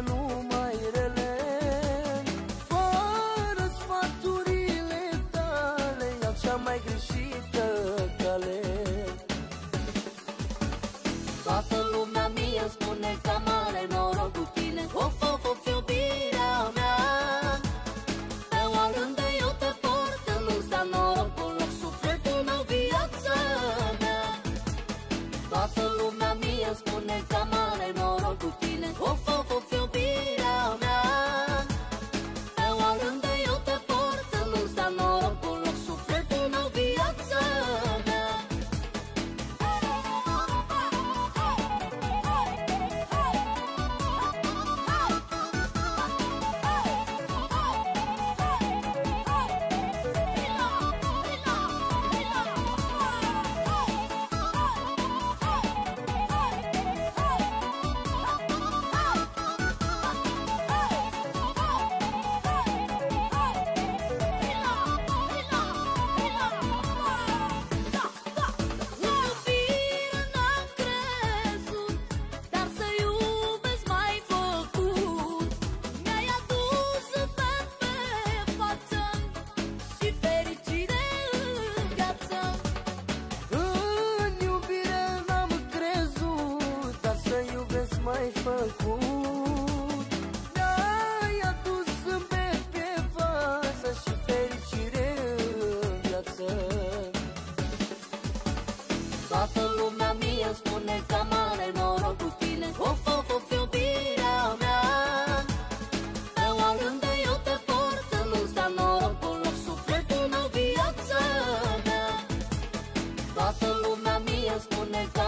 nu mai rele Toată lumea mie îmi spune că mare noroc cu tine. Of, of, of, iubirea mea. Pe oriunde eu te port Nu-ți norocul loc sufletul meu, viața mea. Toată lumea mie îmi spune că